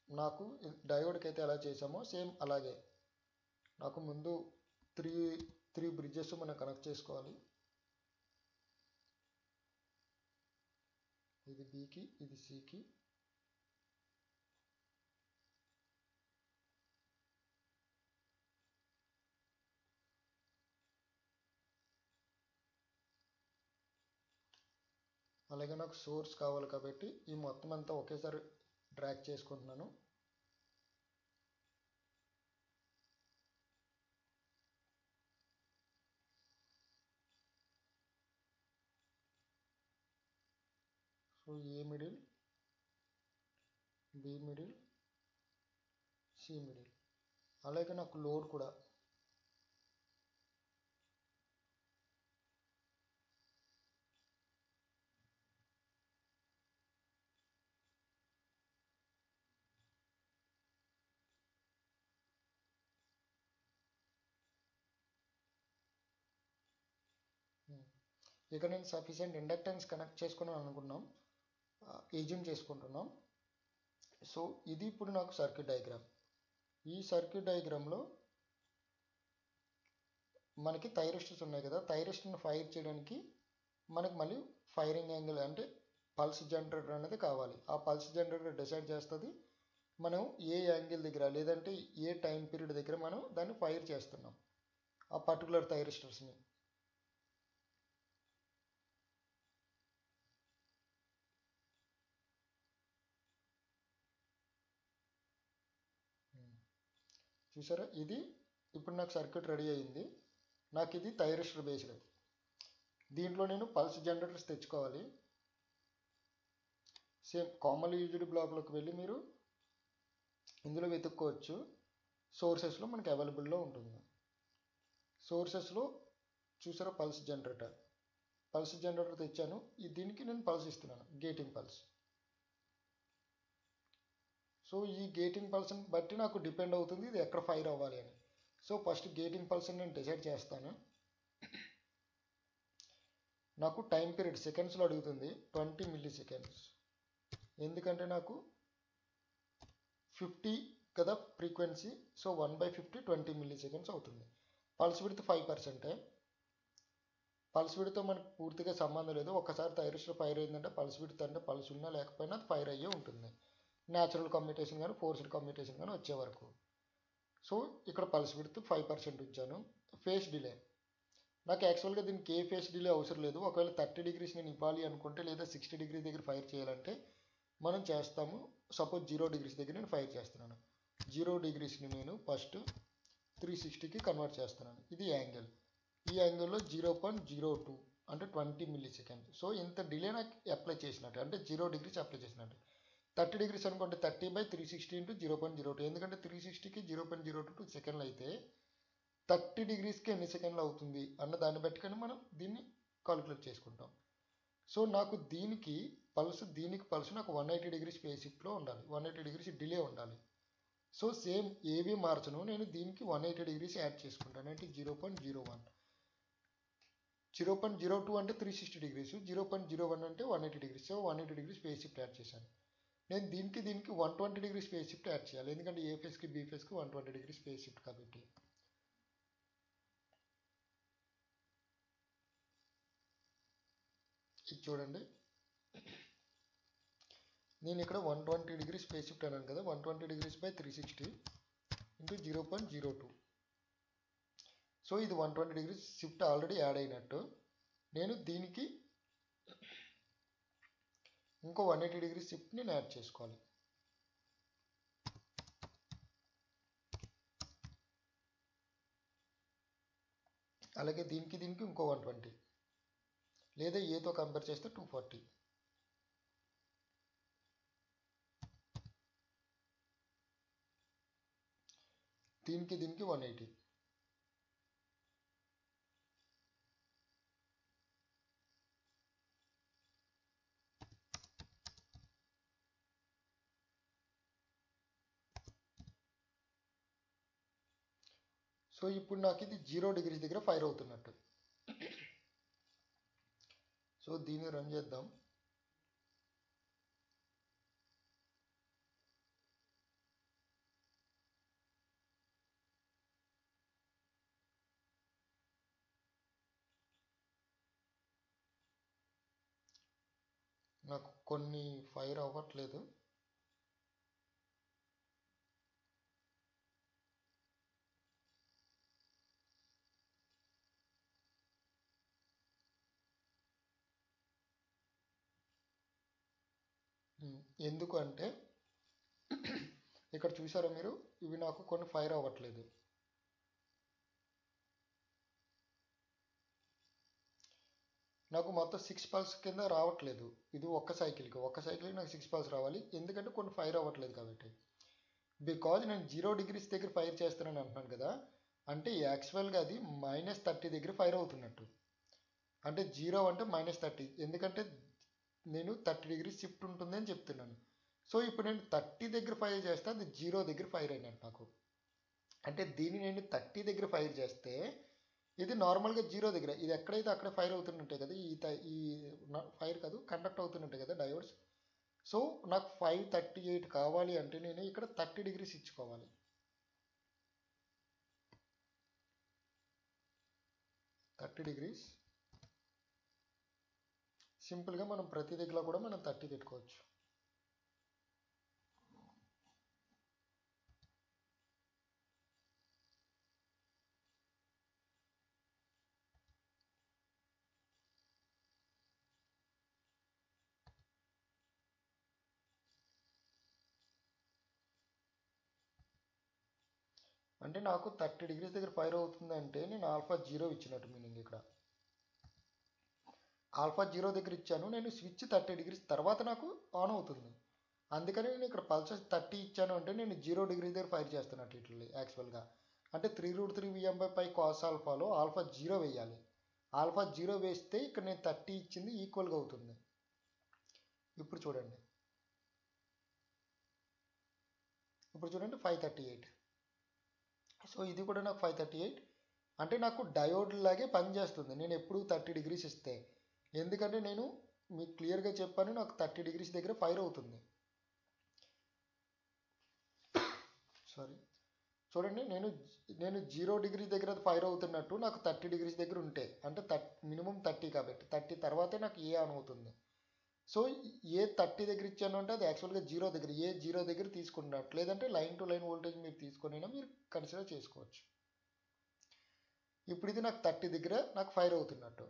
నాకు డయోడ్కి అయితే ఎలా చేసామో సేమ్ అలాగే. నాకు ముందు త్రీ త్రీ బ్రిడ్జెస్ మనం కనెక్ట్ చేసుకోవాలి. ఇది బీకి ఇది సికి అలాగే నాకు సోర్స్ కావాలి కాబట్టి ఈ మొత్తం అంతా ఒకేసారి డ్రాక్ చేసుకుంటున్నాను. So A middle B middle C middle అలాగే నాకు లోడ్ కూడా ఇక్కడ నేను సఫిషియంట్ ఇండక్టెన్స్ కనెక్ట్ చేసుకున్నాను అనుకున్నాం. ఏజిమ్ చేసుకుంటున్నాం. సో ఇది ఇప్పుడు నాకు సర్క్యూట్ డయాగ్రామ్ ఈ సర్క్యూట్ డయాగ్రామ్లో మనకి థైరిస్టర్స్ ఉన్నాయి కదా. థైరిస్టర్ని ఫైర్ చేయడానికి మనకు మళ్ళీ ఫైరింగ్ యాంగిల్ అంటే పల్స్ జనరేటర్ అనేది కావాలి. ఆ పల్స్ జనరేటర్ డిసైడ్ చేస్తుంది. మనం ఏ యాంగిల్ దగ్గర లేదంటే ఏ టైం పీరియడ్ దగ్గర మనం దాన్ని ఫైర్ చేస్తున్నాం. ఆ పర్టికులర్ థైరిస్టర్స్ని చూసారా? ఇది ఇప్పుడు నాకు సర్క్యూట్ రెడీ అయింది. నాకు ఇది థైరిస్టర్ బేస్డ్. దీంట్లో నేను పల్స్ జనరేటర్స్ తెచ్చుకోవాలి. సేమ్ కామన్ యూజ్డ్ బ్లాక్లోకి వెళ్ళి మీరు ఇందులో వెతుక్కోవచ్చు. సోర్సెస్లో మనకి అవైలబుల్లో ఉంటుంది. సోర్సెస్లో చూసారా? Pulse generator. పల్స్ జనరేటర్ తెచ్చాను. ఈ దీనికి నేను పల్స్ ఇస్తున్నాను. Gating pulse. సో ఈ గేటింగ్ పల్స్ని బట్టి నాకు డిపెండ్ అవుతుంది ఇది ఎక్కడ ఫైర్ అవ్వాలి అని. సో ఫస్ట్ గేటింగ్ పల్స్ని నేను డిసైడ్ చేస్తాను. నాకు టైం పీరియడ్ సెకండ్స్లో అడుగుతుంది ట్వంటీ మిల్లీ సెకండ్స్ ఎందుకంటే నాకు ఫిఫ్టీ కదా frequency so one by fifty twenty milliseconds అవుతుంది పల్స్ విడత్ ఫైవ్ పర్సెంటే పల్స్ విడితో మనకు పూర్తిగా సంబంధం లేదు. ఒకసారి థైరిస్టర్ ఫైర్ అయిందంటే పల్స్ విడితే అంటే పల్స్ ఉన్నా లేకపోయినా అది ఫైర్ అయ్యే ఉంటుంది. న్యాచురల్ కమ్యూటేషన్ కానీ ఫోర్స్డ్ కమ్యూటేషన్ కానీ వచ్చే వరకు. సో ఇక్కడ పల్స్ విడ్త్ ఫైవ్ పర్సెంట్ ఉంచాను. ఫేస్ డిలే నాకు యాక్చువల్గా దీనికి ఏ ఫేస్ డిలే అవసరం లేదు. ఒకవేళ థర్టీ డిగ్రీస్ నేను ఇవ్వాలి అనుకుంటే లేదా సిక్స్టీ డిగ్రీ దగ్గర ఫైర్ చేయాలంటే మనం చేస్తాము. సపోజ్ జీరో డిగ్రీస్ దగ్గర నేను ఫైర్ చేస్తున్నాను. జీరో డిగ్రీస్ని నేను ఫస్ట్ త్రీ సిక్స్టీకి కన్వర్ట్ చేస్తున్నాను. ఇది యాంగిల్ ఈ యాంగిల్లో జీరో పాయింట్ జీరో టూ అంటే ట్వంటీ మిల్లీ సెకండ్ సో ఇంత డిలే నాకు అప్లై చేసినట్టు అంటే జీరో డిగ్రీస్ అప్లై చేసినట్టు. థర్టీ డిగ్రీస్ అనుకోండి thirty by three sixty into zero point zero two. ఎందుకంటే three సిక్స్టీకి zero point zero two two సెకండ్లు అయితే థర్టీ డిగ్రీస్కి ఎన్ని సెకండ్లు అవుతుంది అన్న దాన్ని బట్టుకొని మనం దీన్ని కాలిక్యులేట్ చేసుకుంటాం. సో నాకు దీనికి పల్స్ దీనికి పల్స్ నాకు వన్ ఎయిటీ డిగ్రీస్ ఫేస్ షిఫ్ట్లో ఉండాలి. వన్ ఎయిటీ డిగ్రీస్ డిలే ఉండాలి. సో సేమ్ ఏవి మార్చను నేను దీనికి వన్ ఎయిటీ డిగ్రీస్ యాడ్ చేసుకుంటాను. అంటే zero point zero one. Zero point zero two అంటే three sixty degrees zero point zero one అంటే one eighty degrees. So one eighty degrees phase shift add చేశాను. నేను దీనికి దీనికి one twenty degree space shift add చేయాలి. ఎందుకంటే A ఫేస్కి B ఫేస్కి one twenty degree space shift కాబట్టి. ఇది చూడండి. నేను ఇక్కడ one twenty degree space shift అన్నాను కదా one twenty degrees by three sixty into zero point zero two so ఇది one twenty degrees shift already add అయినట్టు. నేను దీనికి ఇంకో వన్ ఎయిటీ డిగ్రీ షిఫ్ట్ని యాడ్ చేసుకోవాలి. అలాగే దీనికి దీనికి ఇంకో వన్ ట్వంటీ లేదా ఏతో కంపేర్ చేస్తే టూ ఫార్టీ దీనికి దీనికి వన్ ఎయిటీ సో ఇప్పుడు నాకు ఇది జీరో డిగ్రీస్ దగ్గర ఫైర్ అవుతున్నట్టు. సో దీన్ని రన్ చేద్దాం. నాకు కొన్ని ఫైర్ అవ్వట్లేదు. ఎందుకు అంటే ఇక్కడ చూసారా మీరు? ఇవి నాకు కొన్ని ఫైర్ అవ్వట్లేదు. నాకు మొత్తం సిక్స్ పల్స్ కింద రావట్లేదు. ఇది ఒక్క సైకిల్కి ఒక్క సైకిల్కి నాకు సిక్స్ పల్స్ రావాలి. ఎందుకంటే కొన్ని ఫైర్ అవ్వట్లేదు కాబట్టి. బికాజ్ నేను జీరో డిగ్రీస్ దగ్గర ఫైర్ చేస్తున్నాను అంటున్నాను కదా అంటే యాక్చువల్గా అది మైనస్ థర్టీ దగ్గర ఫైర్ అవుతున్నట్టు. అంటే జీరో అంటే మైనస్ థర్టీ ఎందుకంటే నేను థర్టీ డిగ్రీ షిఫ్ట్ ఉంటుంది అని చెప్తున్నాను. సో ఇప్పుడు నేను థర్టీ దగ్గర ఫైర్ చేస్తే అది జీరో దగ్గర ఫైర్ అయినట్టు నాకు. అంటే దీన్ని నేను థర్టీ దగ్గర ఫైర్ చేస్తే ఇది నార్మల్గా జీరో దగ్గర. ఇది ఎక్కడైతే అక్కడ ఫైర్ అవుతున్నట్టే కదా ఈ ఈ ఫైర్ కాదు కండక్ట్ అవుతున్నట్టే కదా డయోడ్స్. సో నాకు ఫైవ్ థర్టీ ఎయిట్ కావాలి అంటే నేను ఇక్కడ థర్టీ డిగ్రీస్ ఇచ్చుకోవాలి థర్టీ డిగ్రీస్. సింపుల్గా మనం ప్రతి దగ్గర కూడా మనం థర్టీ పెట్టుకోవచ్చు. అంటే నాకు థర్టీ డిగ్రీస్ దగ్గర ఫైర్ అవుతుంది అంటే నేను ఆల్ఫా జీరో ఇచ్చినట్టు మీనింగ్ ఇక్కడ. ఆల్ఫా జీరో దగ్గర ఇచ్చాను. నేను స్విచ్ థర్టీ డిగ్రీస్ తర్వాత నాకు ఆన్ అవుతుంది. అందుకని నేను ఇక్కడ పల్సర్ థర్టీ ఇచ్చాను అంటే నేను జీరో డిగ్రీ దగ్గర ఫైర్ చేస్తున్నట్టు ఇట్లా యాక్చువల్గా అంటే three root three VM by pi cos ఆల్ఫాలో alpha zero వేయాలి. ఆల్ఫా జీరో వేస్తే ఇక్కడ నేను థర్టీ ఇచ్చింది ఈక్వల్గా అవుతుంది. ఇప్పుడు చూడండి. ఇప్పుడు చూడండి ఫైవ్ థర్టీ ఎయిట్ సో ఇది కూడా నాకు ఫైవ్ థర్టీ ఎయిట్ అంటే నాకు డయోడ్ లాగే పనిచేస్తుంది. నేను ఎప్పుడు థర్టీ డిగ్రీస్ ఇస్తే. ఎందుకంటే నేను మీకు క్లియర్గా చెప్పాను నాకు థర్టీ డిగ్రీస్ దగ్గర ఫైర్ అవుతుంది. సారీ చూడండి నేను నేను జీరో డిగ్రీ దగ్గర ఫైర్ అవుతున్నట్టు నాకు థర్టీ డిగ్రీస్ దగ్గర ఉంటే అంటే థర్టీ మినిమం థర్టీ కాబట్టి థర్టీ తర్వాతే నాకు ఏ ఆన్ అవుతుంది. సో ఏ థర్టీ దగ్గర ఇచ్చాను అంటే అది యాక్చువల్గా జీరో దగ్గర ఏ జీరో దగ్గర తీసుకున్నట్టు. లేదంటే లైన్ టు లైన్ వోల్టేజ్ మీరు తీసుకునైనా మీరు కన్సిడర్ చేసుకోవచ్చు. ఇప్పుడు ఇది నాకు థర్టీ దగ్గర నాకు ఫైర్ అవుతున్నట్టు.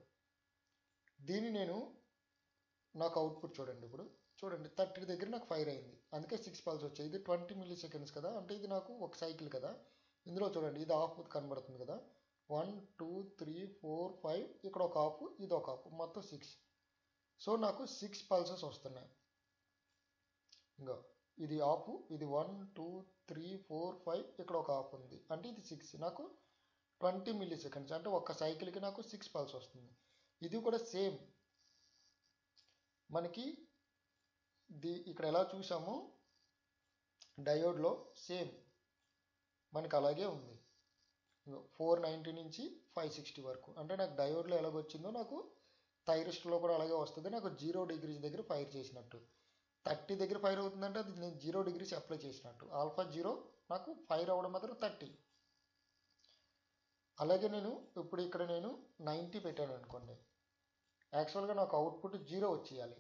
దీన్ని నేను నాకు అవుట్పుట్ చూడండి ఇప్పుడు. చూడండి థర్టీ దగ్గర నాకు ఫైర్ అయింది. అందుకే సిక్స్ పల్స్ వచ్చాయి. ఇది ట్వంటీ మిల్లీ సెకండ్స్ కదా? అంటే ఇది నాకు ఒక సైకిల్ కదా? ఇందులో చూడండి ఇది ఆఫ్ కనబడుతుంది కదా? One two three four five ఇక్కడ ఒక ఆఫ్ ఇది ఒక ఆఫ్ మొత్తం సిక్స్ సో నాకు సిక్స్ పల్సెస్ వస్తున్నాయి. ఇంకా ఇది ఆఫ్ ఇది one two three four five ఇక్కడ ఒక ఆఫ్ ఉంది. అంటే ఇది సిక్స్ నాకు ట్వంటీ మిల్లీ సెకండ్స్ అంటే ఒక సైకిల్కి నాకు సిక్స్ పల్స్ వస్తుంది. ఇది కూడా సేమ్. మనకి ది ఇక్కడ ఎలా చూసామో డయోడ్లో సేమ్. మనకి అలాగే ఉంది. ఫోర్ నైంటీ నుంచి ఫైవ్ సిక్స్టీ వరకు. అంటే నాకు డయోడ్లో ఎలాగొచ్చిందో నాకు థైరిస్ట్లో కూడా అలాగే వస్తుంది. నాకు జీరో డిగ్రీస్ దగ్గర ఫైర్ చేసినట్టు. థర్టీ దగ్గర ఫైర్ అవుతుందంటే అది నేను జీరో డిగ్రీస్ అప్లై చేసినట్టు. ఆల్ఫా జీరో నాకు ఫైర్ అవ్వడం మాత్రం థర్టీ. అలాగే నేను ఇప్పుడు ఇక్కడ నేను నైంటీ పెట్టాను అనుకోండి. యాక్చువల్గా నాకు అవుట్పుట్ జీరో వచ్చేయాలి.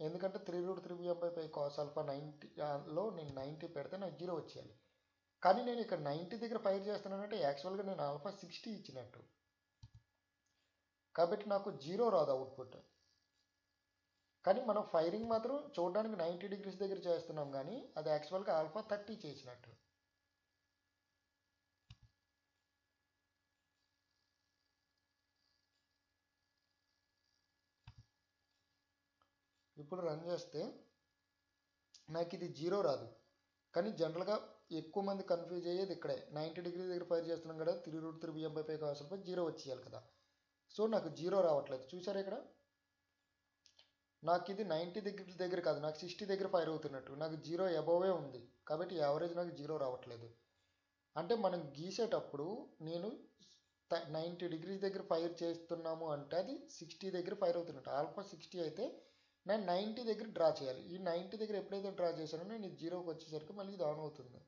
ఎందుకంటే three root three BM by pi cos alpha నైంటీలో నేను నైంటీ పెడితే నాకు జీరో వచ్చేయాలి. కానీ నేను ఇక్కడ నైంటీ దగ్గర ఫైర్ చేస్తున్నానంటే యాక్చువల్గా నేను ఆల్ఫా సిక్స్టీ ఇచ్చినట్టు. కాబట్టి నాకు జీరో రాదు అవుట్పుట్. కానీ మనం ఫైరింగ్ మాత్రం చూడడానికి నైంటీ డిగ్రీస్ దగ్గర చేస్తున్నాం కానీ అది యాక్చువల్గా ఆల్ఫా థర్టీ చేసినట్టు. ఇప్పుడు రన్ చేస్తే నాకు ఇది జీరో రాదు. కానీ జనరల్గా ఎక్కువ మంది కన్ఫ్యూజ్ అయ్యేది ఇక్కడే. నైంటీ డిగ్రీ దగ్గర ఫైర్ చేస్తున్నాం కదా three root three BM pi కావాల్సిన జీరో వచ్చేయాలి కదా. సో నాకు జీరో రావట్లేదు. చూసారా ఇక్కడ? నాకు ఇది నైంటీ దగ్గర దగ్గర కాదు నాకు సిక్స్టీ దగ్గర ఫైర్ అవుతున్నట్టు. నాకు జీరో అబోవే ఉంది. కాబట్టి యావరేజ్ నాకు జీరో రావట్లేదు. అంటే మనం గీసేటప్పుడు నేను నైంటీ డిగ్రీస్ దగ్గర ఫైర్ చేస్తున్నాము అంటే అది సిక్స్టీ దగ్గర ఫైర్ అవుతున్నట్టు. ఆల్ఫా సిక్స్టీ అయితే నేను నైంటీ దగ్గర డ్రా చేయాలి. ఈ నైంటీ దగ్గర ఎప్పుడైతే డ్రా చేశానో నేను జీరోకి వచ్చేసరికి మళ్ళీ ఇది ఆన్ అవుతుంది.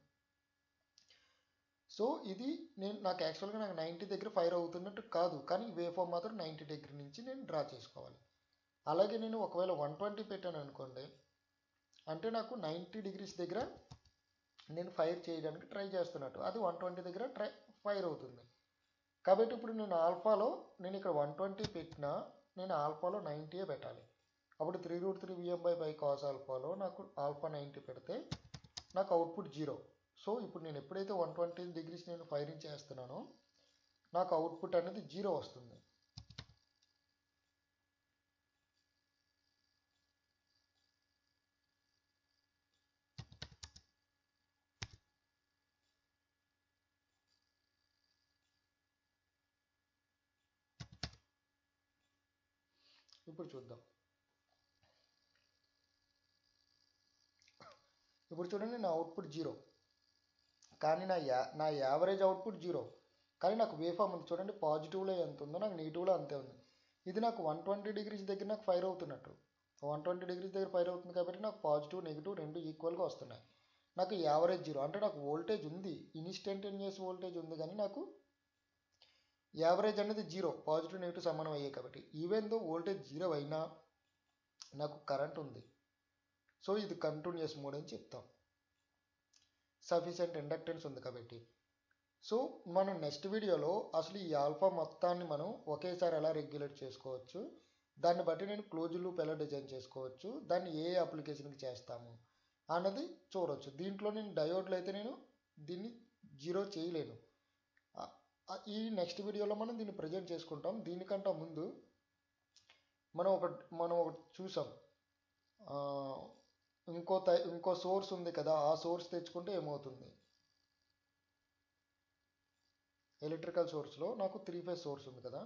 సో ఇది నేను నాకు యాక్చువల్గా నాకు నైంటీ దగ్గర ఫైర్ అవుతున్నట్టు కాదు. కానీ వే ఫామ్ మాత్రం నైంటీ దగ్గర నుంచి నేను డ్రా చేసుకోవాలి. అలాగే నేను ఒకవేళ వన్ ట్వంటీ పెట్టాను అనుకోండి అంటే నాకు నైంటీ డిగ్రీస్ దగ్గర నేను ఫైర్ చేయడానికి ట్రై చేస్తున్నట్టు. అది వన్ ట్వంటీ దగ్గర ట్రై ఫైర్ అవుతుంది. కాబట్టి ఇప్పుడు నేను ఆల్ఫాలో నేను ఇక్కడ వన్ ట్వంటీ పెట్టినా నేను ఆల్ఫాలో నైంటీయే పెట్టాలి. అప్పుడు three root three VM by by cos ఆల్ఫాలో నాకు ఆల్ఫా నైంటీ పెడితే నాకు అవుట్పుట్ జీరో సో ఇప్పుడు నేను ఎప్పుడైతే వన్ ట్వంటీ డిగ్రీస్ నేను ఫైరింగ్ చేస్తున్నానో నాకు అవుట్పుట్ అనేది జీరో వస్తుంది. ఇప్పుడు చూద్దాం. ఇప్పుడు చూడండి నా అవుట్పుట్ జీరో కానీ నా యా నా యావరేజ్ అవుట్పుట్ జీరో కానీ నాకు వేఫామ్ ఉంది. చూడండి పాజిటివ్లో ఎంత ఉందో నాకు నెగిటివ్లో అంతే ఉంది. ఇది నాకు వన్ ట్వంటీ డిగ్రీస్ దగ్గర నాకు ఫైర్ అవుతున్నట్టు. వన్ ట్వంటీ డిగ్రీస్ దగ్గర ఫైర్ అవుతుంది కాబట్టి నాకు పాజిటివ్ నెగిటివ్ రెండు ఈక్వల్గా వస్తున్నాయి. నాకు యావరేజ్ జీరో అంటే నాకు వోల్టేజ్ ఉంది. ఇన్స్టంటేనియస్ వోల్టేజ్ ఉంది కానీ నాకు యావరేజ్ అనేది జీరో పాజిటివ్ నెగిటివ్ సమానం అయ్యాయి కాబట్టి. ఈవెన్ దో వోల్టేజ్ జీరో అయినా నాకు కరెంట్ ఉంది. సో ఇది కంటిన్యూస్ మోడ్ అని చెప్తాం. సఫిషియంట్ ఇండక్టెన్స్ ఉంది కాబట్టి. సో మనం నెక్స్ట్ వీడియోలో అసలు ఈ ఆల్ఫా మొత్తాన్ని మనం ఒకేసారి ఎలా రెగ్యులేట్ చేసుకోవచ్చు? దాన్ని బట్టి నేను క్లోజ్ లూప్ ఎలా డిజైన్ చేసుకోవచ్చు? దాన్ని ఏ అప్లికేషన్కి చేస్తాము? అన్నది చూడవచ్చు దీంట్లో నేను డయోడ్లు అయితే నేను దీన్ని జీరో చేయలేను. ఈ నెక్స్ట్ వీడియోలో మనం దీన్ని ప్రజెంట్ చేసుకుంటాం. దీనికంటే ముందు మనం ఒక మనం ఒకటి చూసాం. ఇంకో ఇంకో సోర్స్ ఉంది కదా ఆ సోర్స్ తెచ్చుకుంటే ఏమవుతుంది? ఎలక్ట్రికల్ సోర్స్లో నాకు త్రీ ఫేజ్ సోర్స్ ఉంది కదా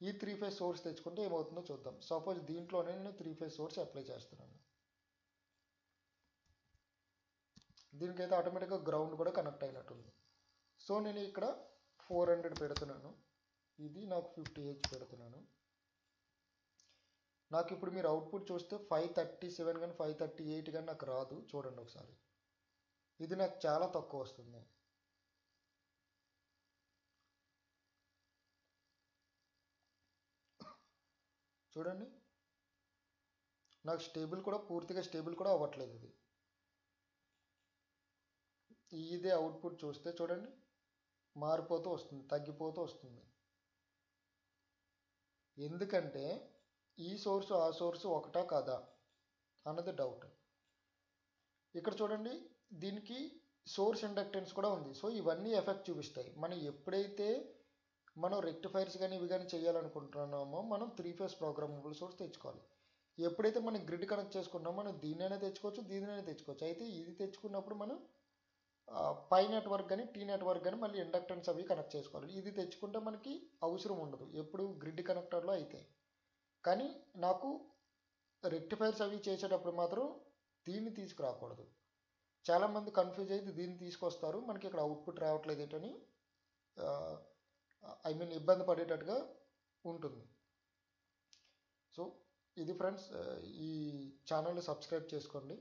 ఈ త్రీ ఫేజ్ సోర్స్ తెచ్చుకుంటే ఏమవుతుందో చూద్దాం. సపోజ్ దీంట్లోనే నేను త్రీ ఫేజ్ సోర్స్ అప్లై చేస్తున్నాను. దీనికైతే ఆటోమేటిక్గా గ్రౌండ్ కూడా కనెక్ట్ అయినట్టుంది. సో నేను ఇక్కడ ఫోర్ హండ్రెడ్ పెడుతున్నాను. ఇది నాకు ఫిఫ్టీ హెచ్ పెడుతున్నాను. నాకు ఇప్పుడు మీరు అవుట్పుట్ చూస్తే ఫైవ్ థర్టీ సెవెన్ కానీ ఫైవ్ థర్టీ ఎయిట్ కానీ నాకు రాదు. చూడండి ఒకసారి. ఇది నాకు చాలా తక్కువ వస్తుంది. చూడండి. నాకు స్టేబుల్ కూడా పూర్తిగా స్టేబుల్ కూడా అవ్వట్లేదు ఇది. ఇదే అవుట్పుట్ చూస్తే చూడండి. మారిపోతూ వస్తుంది తగ్గిపోతూ వస్తుంది. ఎందుకంటే ఈ సోర్సు ఆ సోర్సు ఒకటా కాదా అన్నది డౌట్ ఇక్కడ చూడండి దీనికి సోర్స్ ఇండక్టెన్స్ కూడా ఉంది. సో ఇవన్నీ ఎఫెక్ట్ చూపిస్తాయి. మనం ఎప్పుడైతే మనం రెక్టిఫైర్స్ కానీ ఇవి కానీ చేయాలనుకుంటున్నామో మనం త్రీ ఫేస్ ప్రోగ్రామబుల్ సోర్స్ తెచ్చుకోవాలి. ఎప్పుడైతే మనం గ్రిడ్ కనెక్ట్ చేసుకున్నామో మనం దీన్నైనా తెచ్చుకోవచ్చు దీనినైనా తెచ్చుకోవచ్చు. అయితే ఇది తెచ్చుకున్నప్పుడు మనం పై నెట్వర్క్ కానీ టీ నెట్వర్క్ కానీ మళ్ళీ ఇండక్టెన్స్ అవి కనెక్ట్ చేసుకోవాలి. ఇది తెచ్చుకుంటే మనకి అవసరం ఉండదు. ఎప్పుడు గ్రిడ్ కనెక్టర్లో అయితే. కానీ నాకు రెక్టిఫైర్స్ అవి చేసేటప్పుడు మాత్రం దీన్ని తీసుకురాకూడదు. చాలామంది కన్ఫ్యూజ్ అయితే దీన్ని తీసుకొస్తారు. మనకి ఇక్కడ అవుట్పుట్ రావట్లేదు ఏంటని ఐ మీన్ ఇబ్బంది పడేటట్టుగా ఉంటుంది. సో ఇది ఫ్రెండ్స్ ఈ ఛానల్ని సబ్స్క్రైబ్ చేసుకోండి.